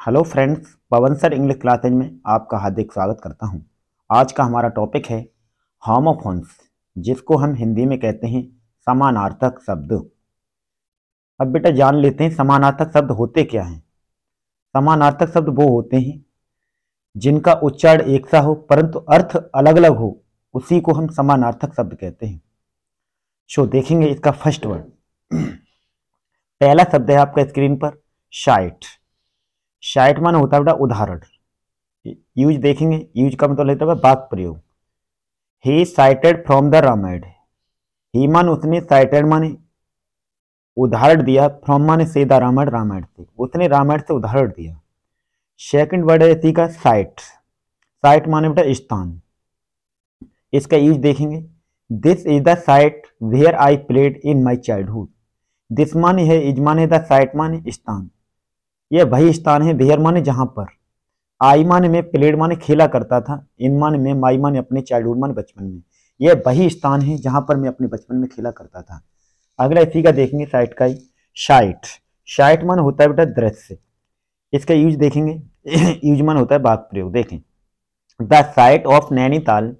Hello friends Pavan sir English classes में आपका हार्दिक स्वागत करता हूँ। आज का हमारा टॉपिक है होमोफोन्स जिसको हम हिंदी में कहते हैं समानार्थक शब्द। अब बेटा जान लेते हैं समानार्थक शब्द होते क्या हैं। समानार्थक शब्द वो होते हैं जिनका उच्चारण एक सा हो, परंतु अर्थ अलग अलग हो, उसी को हम समानार्थक शब्द कहते हैं। सो देखेंगे इसका फ़र्स्ट वर्ड पहला शब्द है आपका स्क्रीन पर शाइट शाइट मान होता है बेटा उदाहरण। यूज़ देखेंगे, यूज़ का मतलब लेता है बात प्रयोग। He cited from the Ramayana he मान उसने साइटेड माने, उदाहरण दिया फ्रॉम माने से द रामायण रामायण से। उसने रामायण से उदाहरण दिया। सेकंड वर्ड है इसी का साइट साइट माने बेटा स्थान। इसका यूज़ देखेंगे। This is the site where I played in my childhood this माने है इज़ माने द साइट माने स्थान। यह वही स्थान है वेयर माने जहाँ पर। आई माने में प्लेड माने खेला करता था, इन माने में माई माने अपने चाइल्डहुड माने बचपन में। यह वही स्थान है जहाँ पर मैं अपने बचपन में खेला करता था। अगला इसी का देखेंगे साइट का ही। शाइट शाइट मान होता है बेटा दृश्य। इसका यूज़ देखेंगे। यूज़ मान होता है बाग प्रयोग। देखें। The sight of Nainital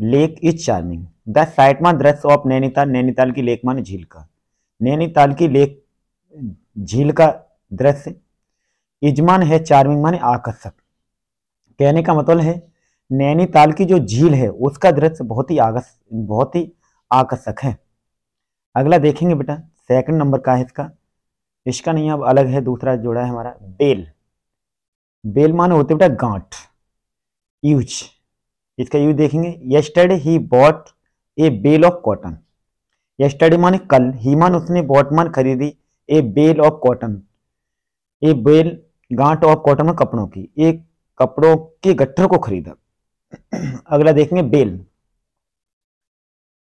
lake is charming the sight मान दृश्य ऑफ़ नैनीताल नैनीताल की लेक मान झील का। नैनीताल की लेक झील का दृश्य। इजमान है चार्मिंग माने आकर्षक। कहने का मतलब है, नैनीताल की जो झील है, उसका दृश्य बहुत ही आकर्ष बहुत ही आकर्षक है। अगला देखेंगे बेटा सेकंड नंबर का है इसका। इसका नहीं, अब अलग है, दूसरा जोड़ा है हमारा, बेल। बेल माने होते बेटा गांठ। यूज़। इसका यूज़ देखेंगे। Yesterday he bought a bale of cotton yesterday माने कल। ही मान उसने बॉट मान खरीदी a bale of cotton a bale गांठ और कॉटन में कपड़ों की एक कपड़ों के गट्ठर को खरीदा। अगला देखेंगे बेल।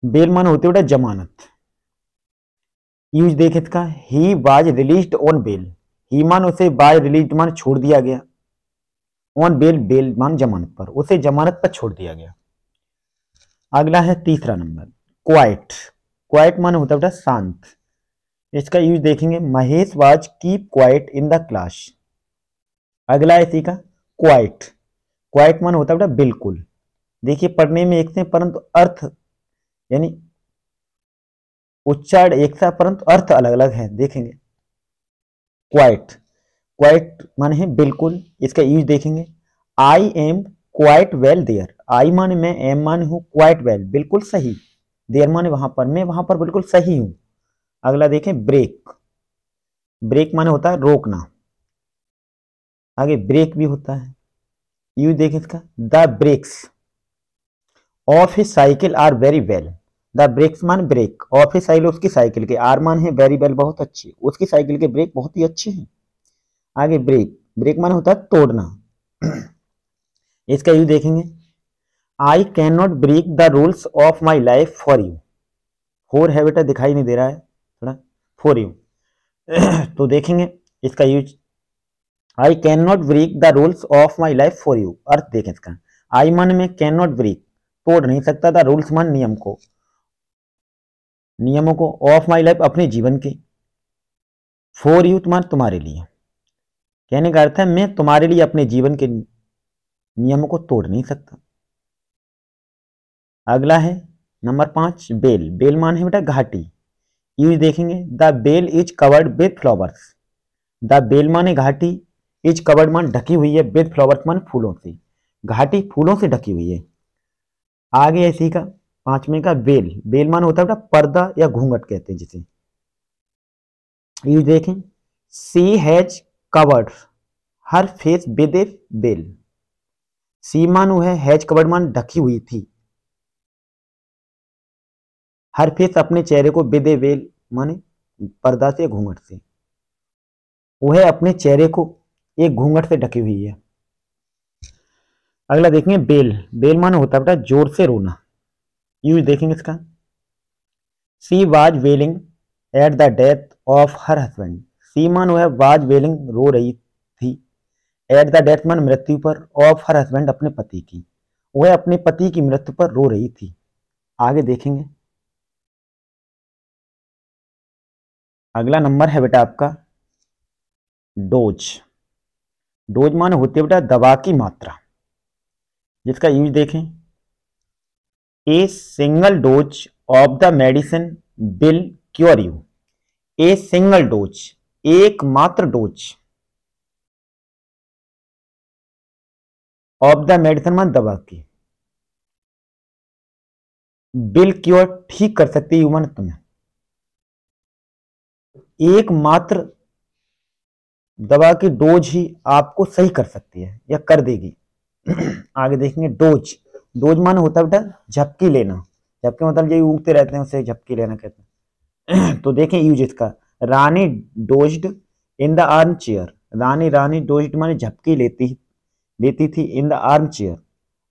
बेल मान होती बेटा जमानत। यूज़ देखे इसका ही वाज रिलीज़ ऑन बेल ही मान उसे बाज रिलीज़ मान छोड़ दिया गया। ऑन बेल बेल मान जमानत पर। उसे जमानत पर छोड़ दिया गया। अगला है तीसरा नंबर क्वाइट क्वाइट मान होता बेटा शांत। इसका यूज़ देखेंगे। Mahesh was keep quiet in the class अगला इसी का क्वाइट क्वाइट मान होता है बेटा बिल्कुल। देखिए, पढ़ने में एक से परंतु अर्थ, यानी उच्चारण एक सा परंतु अर्थ अलग अलग है। देखेंगे। क्वाइट क्वाइट माने है बिल्कुल। इसका यूज़ देखेंगे। I am quite well there I माने मैं एम माने हूँ क्वाइट वेल बिल्कुल सही। देयर माने वहाँ पर। मैं वहाँ पर बिल्कुल सही हूँ। अगला देखें ब्रेक। ब्रेक माने होता है रोकना। आगे ब्रेक भी होता है। यू देखें इसका, the brakes of his cycle are very well. The brakes मान ब्रेक। ऑफ़ हिस साइकिल, उसकी साइकिल के आर मान है, वेरी वेल, बहुत अच्छी। उसकी साइकिल के ब्रेक बहुत ही अच्छे हैं। आगे ब्रेक। ब्रेक मान होता है तोड़ना। इसका यू देखेंगे। I can not break the rules of my life for you for है बेटा दिखाई नहीं दे रहा है। फॉर यू तो देखेंगे इसका use I can not break the rules of my life for you अर्थ देखें इसका। आई मन में कैन नॉट ब्रेक तोड़ नहीं सकता था रूल्स मान नियम को। नियमों को ऑफ़ माई लाइफ अपने जीवन के। फॉर यू तुम्हारे तुम्हारे लिए। कहने का अर्थ है मैं तुम्हारे लिए अपने जीवन के नियमों को तोड़ नहीं सकता। अगला है, नंबर पाँच, बेल। बेल मान है बेटा घाटी। यूज़ देखेंगे, the bell is covered with flowers. The bell माने घाटी, इज़ कवर्ड मान ढकी हुई है विथ फ्लावर्स मान फूलों से। घाटी फूलों से ढकी हुई है। आगे ऐसी का, पाँचवें का बेल। बेल मान होता है पर्दा या घूंघट कहते हैं जिसे। यूज़ देखें, she has covered, her face with a veil. She मानो है, हैज़ कवर्ड मान ढकी हुई थी। हर फेस अपने चेहरे को बेदे वेल, माने पर्दा से घूंघट से। वह अपने चेहरे को एक घूंघट से ढकी हुई है। अगला देखेंगे बेल। बेल माने होता बेटा ज़ोर से रोना। यूज़ देखेंगे इसका। She was wailing at the death of her husband. She मान वह वाज वेलिंग रो रही थी। एट द डेथ मान मृत्यु पर ऑफ़ हर हस्बैंड अपने पति की। वह अपने पति की मृत्यु पर रो रही थी। आगे देखेंगे। अगला नंबर है बेटा आपका डोज। डोज मान होती है बेटा दवा की मात्रा। जिसका यूज़ देखें। A single dose of the medicine will cure you a single dose एक मात्र डोज ऑफ़ द मेडिसिन मान दवा की। बिल क्योर ठीक कर सकती है ह्यूमन तुम्हें। एक मात्र दवा की डोज ही आपको सही कर सकती है या कर देगी। आगे देखेंगे डोज। डोज मान होता है बेटा झपकी लेना। झपके मतलब ये उगते रहते हैं, उसे झपकी लेना कहते हैं। तो देखें यूज़ इसका। Rani dozed in the arm chair Rani Rani dozed माने झपकी लेती लेती थी इन द आर्म चेयर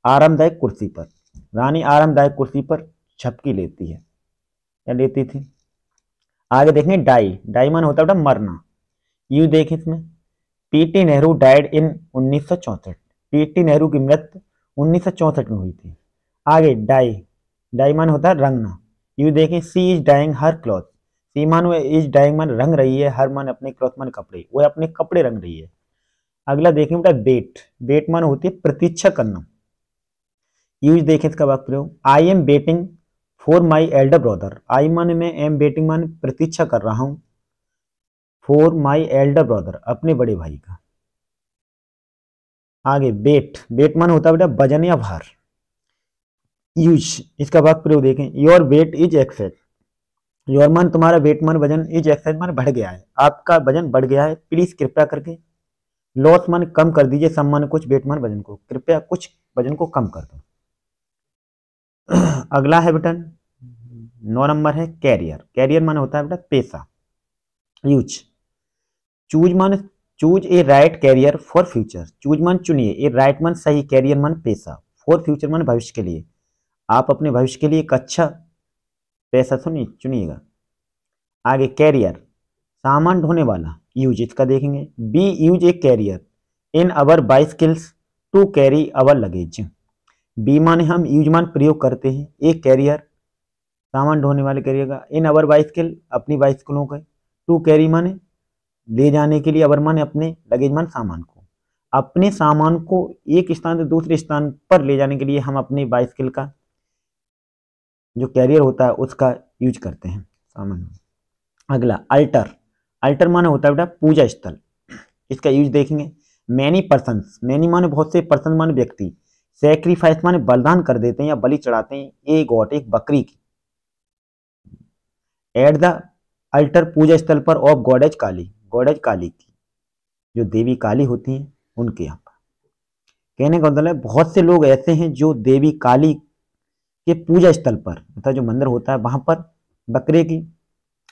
आरामदायक कुर्सी पर। रानी आरामदायक कुर्सी पर झपकी लेती है, या लेती थी। आगे देखें डाई। डाई मान होता है मरना। यू देख इसमें। पीटी नेहरू डाइड इन उन्नीस पीटी नेहरू की मृत्यु उन्नीस में हुई थी। आगे, डाई। डाई मान होता है रंगना। यू देखें she is dyeing her cloth. She मान इज़ डाइंग मान रंग रही है, हर मान अपने क्लॉथ मान कपड़े। वो अपने कपड़े रंग रही है। अगला देखें बेटा, बेट। बेट मान होती है प्रतीक्षा करना। यूज़ देखें इसका वाक्य प्रयोग I am waiting for my elder brother I मन में, एम बेटिंग मान प्रतीक्षा कर रहा हूँ। फॉर माई एल्डर ब्रदर अपने बड़े भाई का। आगे, बेट। बेट मान होता है बेटा, वज़न या भार। यूज़ इसका वाक्य प्रयोग देखें। Your weight is excess your मन, तुम्हारा वेट मान, वज़न इज़ एक्सेस मान बढ़ गया है। आपका वज़न बढ़ गया है। प्लीज़ कृपया करके। लॉस मन कम कर दीजिए। सम्मान कुछ वेट मान, वज़न को। कृपया कुछ वज़न को कम कर दो। अगला है बेटा नौ नंबर है कैरियर कैरियर मान होता है बेटा पेशा यूज़. चूज़ मान, choose a right career for future choose मान चुनिए, ए राइट मान सही कैरियर मान पेशा फॉर फ्यूचर मान भविष्य के लिए. आप अपने भविष्य के लिए एक अच्छा पैसा सुनिए चुनिएगा. आगे कैरियर सामान ढोने वाला यूज़ इसका देखेंगे. We use a carrier in our bicycles to carry our luggage we माने हम यूज़ मान प्रयोग करते हैं। एक कैरियर सामान ढोने वाले कैरियर का, इन अवर बाइस्किल अपनी बाइस्किलों का टू कैरी माने, ले जाने के लिए अवर माने अपने लगेज मान सामान को। अपने सामान को एक स्थान से दूसरे स्थान पर ले जाने के लिए हम अपनी बाइस्किल का जो कैरियर होता है, उसका यूज़ करते हैं सामान। अगला अल्टर अल्टर माने होता है बेटा पूजा स्थल। इसका यूज़ देखेंगे। मैनी पर्सन मैनी माने बहुत से पर्सन माने व्यक्ति। सेक्रीफाइस माने बलिदान कर देते हैं या बलि चढ़ाते हैं ए गॉट एक बकरी की। एट द अल्टर पूजा स्थल पर of goddess Kali goddess Kali की, जो देवी काली होती हैं, उनके यहाँ पर। कहने का मतलब बहुत से लोग ऐसे हैं जो देवी काली के पूजा स्थल पर मतलब जो मंदिर होता है, वहाँ पर बकरे की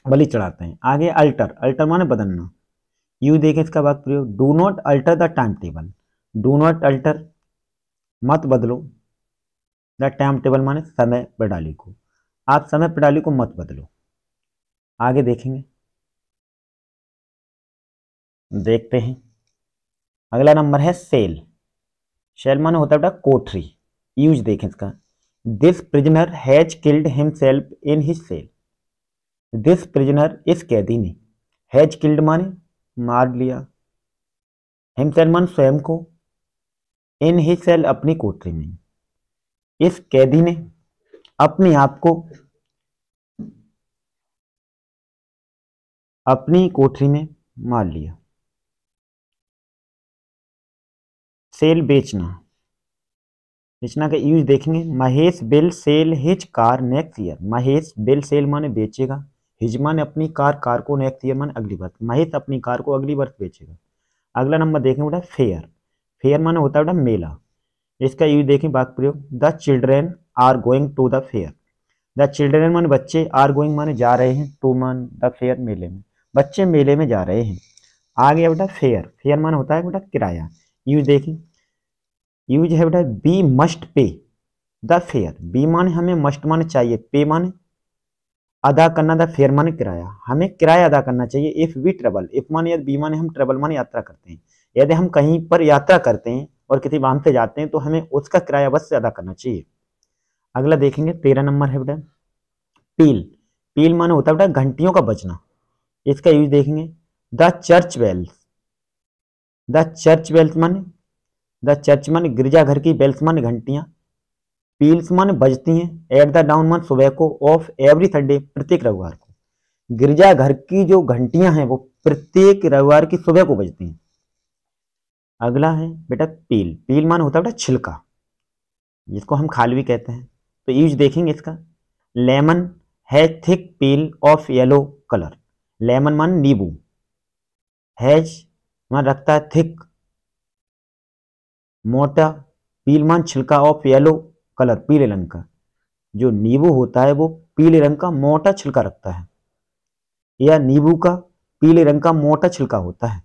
बलि चढ़ाते हैं। आगे अल्टर अल्टर माने बदलना। यू देखें इसका वाक्य प्रयोग do not alter the time table do not alter मत बदलो। द टाइम टेबल माने समय प्रणाली को। आप समय प्रणाली को मत बदलो। आगे देखेंगे। देखते हैं। अगला नंबर है सेल। सेल माने होता है बेटा कोठरी। यूज़ देखें इसका। This prisoner has killed himself in his cell. This prisoner इस कैदी ने हैज़ किल्ड माने मार लिया। हिमसेल मान स्वयं को। इन हिज सेल अपनी कोठरी में इस कैदी ने अपने आप को अपनी कोठरी में मार लिया। सेल बेचना। बेचना का यूज़ देखेंगे। Mahesh will sell his car next year Mahesh will sell माने बेचेगा। हिज माने अपनी कार कार को नेक्स्ट ईयर माने अगली वर्ष महेश अपनी कार को अगली वर्ष बेचेगा। अगला नंबर देखेंगे बेटा फेयर फेयर माने होता है बेटा मेला। इसका यूज़ देखें बात प्रयोग the children are going to the fair. The children माने बच्चे आर गोइंग माने जा रहे हैं टू मान द फेयर मेले में। बच्चे मेले में जा रहे हैं। आगे बेटा फेयर। फेयर माने होता है बेटा किराया। यूज़ देखें यूज़ है बेटा we must pay. The fare. We माने हमें मस्ट माने चाहिए। पे माने अदा करना, द फेयर माने किराया। हमें किराया अदा करना चाहिए। इफ़ वी ट्रेवल इफ़ माने यदि बी माने हम ट्रेवल माने यात्रा करते हैं। यदि हम कहीं पर यात्रा करते हैं और किसी वाहन से जाते हैं तो हमें उसका किराया अवश्य अदा करना चाहिए। अगला देखेंगे, तेरह नंबर है बेटा। पील। पील माने होता है बेटा, घंटियों का बजना। इसका यूज़ देखेंगे, the church bells. The church bells माने, द चर्च माने गिरजाघर की बेल्स माने घंटियाँ। पील्स माने बजती हैं एट द डाउन मान सुबह को ऑफ़ एवरी थर्डे प्रत्येक रविवार को। गिरजाघर की जो घंटियाँ हैं, वो प्रत्येक रविवार की सुबह को बजती हैं। अगला है, बेटा, पील। पील मान होता है बेटा छिलका। जिसको हम खाल भी कहते हैं। तो यूज़ देखेंगे इसका। Lemon has thick peel of yellow colour. Lemon मान नींबू। हैज़ मान रखता है थिक। मोटा पील मान छिलका ऑफ़ येलो कलर, पीले रंग का। जो नींबू होता है वो पीले रंग का मोटा छिलका रखता है। या नींबू का पीले रंग का मोटा छिलका होता है।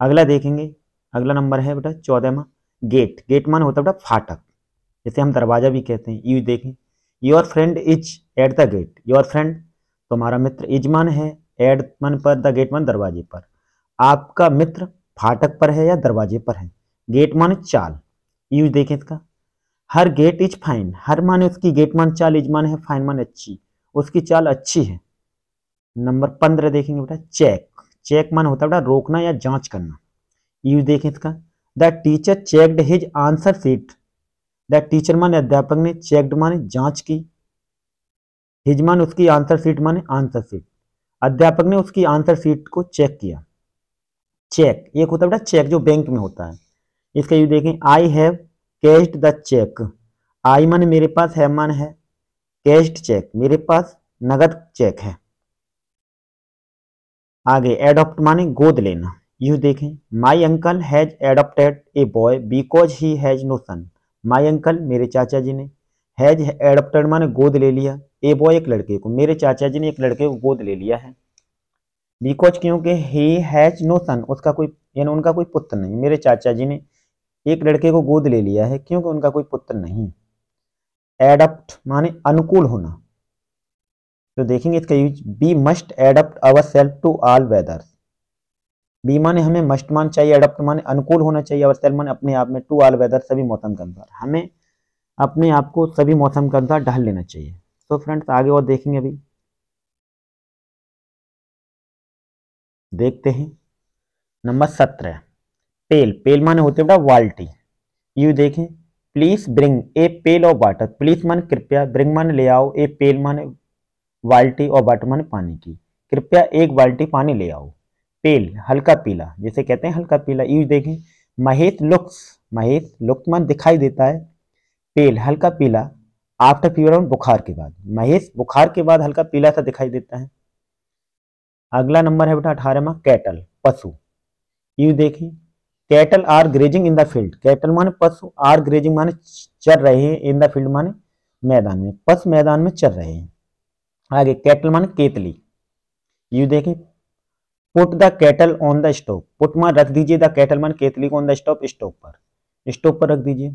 अगला देखेंगे। अगला नंबर है बेटा चौदहवा गेट गेट मान होता है बेटा फाटक। जैसे हम दरवाज़ा भी कहते हैं। यू देखें। Your friend is at the gate your friend तुम्हारा मित्र इजमान है। एट मन पर द गेट मान दरवाजे पर। आपका मित्र फाटक पर है या दरवाजे पर है? गेट मान चाल। यूज़ देखें इसका। Her gait is fine her माने उसकी गेट मान चाल इज़ मान है फाइन मान अच्छी। उसकी चाल अच्छी है। नंबर पंद्रह देखेंगे बेटा चेक चेक मान होता है बेटा रोकना या जाँच करना। यूज़ देखें इसका। The teacher checked his answer sheet the teacher माने अध्यापक ने चेकड माने जाँच की। हिज मान उसकी आंसर सीट माने आंसर सीट अध्यापक ने उसकी आंसर सीट को चेक किया। चेक एक होता है बेटा चेक जो बैंक में होता है। इसका यू देखें I have cashed the cheque I माने मेरे पास है मान है। कैश्ड चेक मेरे पास नगद चेक है। आगे एडॉप्ट माने गोद लेना। यू देखें my uncle has adopted a boy because he has no son my uncle मेरे चाचा जी ने हैज़ एडॉप्टेड माने गोद ले लिया। ए बॉय एक लड़के को, मेरे चाचा जी ने एक लड़के को गोद ले लिया है। बिकॉज़ क्योंकि ही हैज़ नो सन उसका कोई, यानी उनका कोई पुत्र नहीं। मेरे चाचा जी ने एक लड़के को गोद ले लिया है, क्योंकि उनका कोई पुत्र नहीं एडप्ट माने अनुकूल होना। तो देखेंगे इसका use we must adapt our self to all weathers we माने हमें मस्ट मान चाहिए एडप्ट माने अनुकूल होना चाहिए अवर सेल्फ माने अपने आप में टू ऑल वेदर सभी मौसम के अनुसार। हमें अपने आप को सभी मौसम के अनुसार ढाल लेना चाहिए। तो फ्रेंड्स, आगे और देखेंगे अभी। देखते हैं। नंबर सत्रह, पेल। पेल माने होते बेटा वाल्टी। यू देखें। Please bring a pail of water. Please माने कृपया ब्रिंग माने ले आओ। ए पेल माने बाल्टी और वाटर माने पानी की। कृपया एक बाल्टी पानी ले आओ। पेल हल्का पीला, जैसे कहते हैं हल्का पीला। यू देखें महेश लुक्स महेश लुक्स मान दिखाई देता है। पेल हल्का पीला आफ्टर फीवर बुखार के बाद। महेश, बुखार के बाद हल्का पीला सा दिखाई देता है। अगला नंबर है बेटा अठारहवा, कैटल, पशु। यू देखें, cattle are grazing in the field cattle माने पशु आर ग्रेजिंग माने चर रहे हैं इन द फ़ील्ड माने मैदान में। पशु मैदान में चल रहे हैं। आगे, कैटल माने केतली। यू देखें put the kettle on the stove put मान रख दीजिए द कैटल मान केतली को ऑन द स्टोव स्टोव पर स्टोव पर रख दीजिए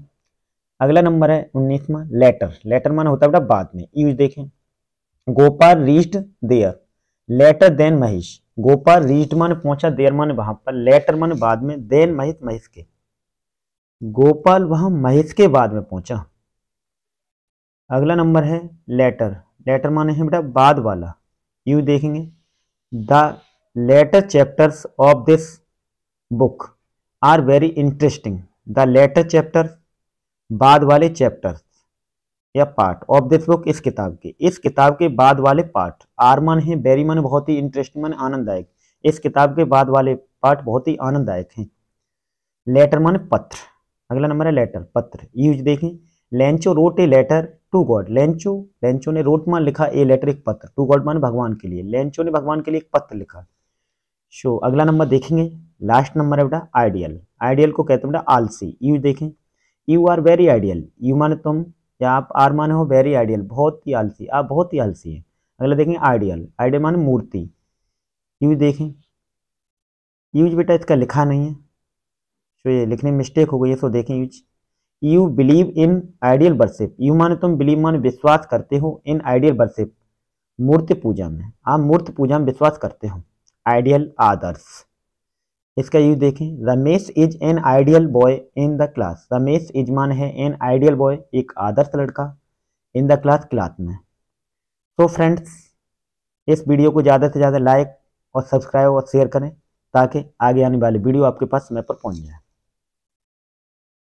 अगला नंबर है उन्नीसवा लेटर लेटर मान होता है बाद में यूज़ देखें Gopal reached there later than Mahesh Gopal reached माने पहुँचा देर माने वहाँ पर लेटर माने बाद में देन महेश महेश के गोपाल वहाँ महेश के बाद में पहुँचा अगला नंबर है लेटर लेटर माने है बेटा बाद वाला यू देखेंगे the latter chapters of this book are very interesting the latter chapter बाद वाले चैप्टर्स या पार्ट ऑफ़ दिस बुक इस किताब के। इस किताब के बाद वाले पार्ट आर मन है बेरी मन बहुत ही इंटरेस्टिंग मन, आनंददायक। इस किताब के बाद वाले पार्ट बहुत ही आनंददायक हैं। लेटर मन पत्र, अगला नंबर है लेटर, पत्र। यूज़ देखें, Lencho wrote a letter to God Lencho Lencho ने रोट मान लिखा, ए लेटर एक पत्र। टू गॉड मान भगवान के लिए। लेंचो ने भगवान के लिए एक पत्र लिखा। शो, अगला नंबर देखेंगे। लास्ट नंबर है बेटा, आइडियल। आइडियल को कहते हैं बेटा, आलसी। यू देखें। You are very ideal. You माने तुम, या आप आर माने हो, वेरी आइडियल। बहुत ही आलसी। आप बहुत ही आलसी हैं। अगला देखें आइडियल। आइडियल माने मूर्ति। यूज़ देखें। यूज़ बेटा इसका लिखा नहीं है। तो ये लिखने में मिस्टेक हो गई है सो देखें use you believe in ideal worship you माने तुम बिलीव माने विश्वास करते हो इन आइडियल बर्शिप मूर्ति पूजा में। आप मूर्ति पूजा में विश्वास करते हो। आइडियल आदर्श। इसका यूज़ देखें, Ramesh is an ideal boy in the class. Ramesh is मान है एन आइडियल बॉय, एक आदर्श लड़का, इन द क्लास क्लास में। तो फ्रेंड्स, इस वीडियो को ज़्यादा से ज़्यादा लाइक और सब्सक्राइब और शेयर करें, ताकि आगे आने वाली वीडियो आपके पास समय पर पहुँच जाए।